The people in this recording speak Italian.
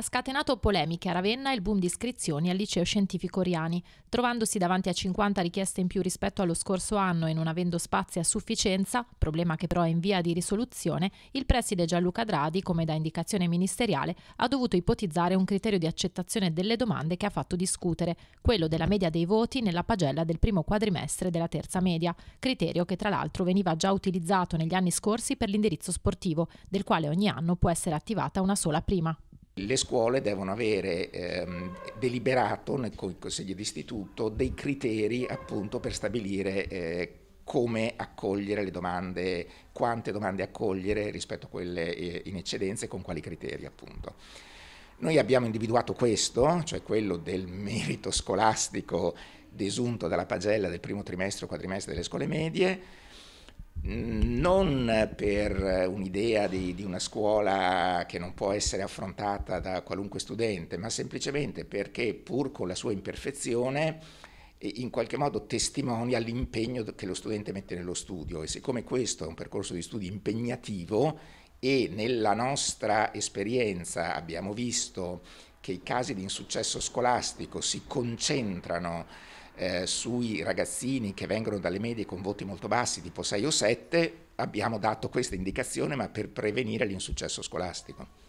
Ha scatenato polemiche a Ravenna il boom di iscrizioni al liceo scientifico Riani. Trovandosi davanti a 50 richieste in più rispetto allo scorso anno e non avendo spazi a sufficienza, problema che però è in via di risoluzione, il preside Gianluca Dradi, come da indicazione ministeriale, ha dovuto ipotizzare un criterio di accettazione delle domande che ha fatto discutere, quello della media dei voti nella pagella del primo quadrimestre della terza media, criterio che tra l'altro veniva già utilizzato negli anni scorsi per l'indirizzo sportivo, del quale ogni anno può essere attivata una sola prima. Le scuole devono avere ehm, deliberato nel Consiglio d'istituto dei criteri appunto per stabilire eh, come accogliere le domande, quante domande accogliere rispetto a quelle eh, in eccedenza e con quali criteri appunto. Noi abbiamo individuato questo, cioè quello del merito scolastico desunto dalla pagella del primo trimestre o quadrimestre delle scuole medie, non per un'idea di, di, una scuola che non può essere affrontata da qualunque studente, ma semplicemente perché pur con la sua imperfezione in qualche modo testimonia l'impegno che lo studente mette nello studio. E siccome questo è un percorso di studi impegnativo e nella nostra esperienza abbiamo visto che i casi di insuccesso scolastico si concentrano eh, sui ragazzini che vengono dalle medie con voti molto bassi, tipo 6 o 7, abbiamo dato questa indicazione ma per prevenire l'insuccesso scolastico.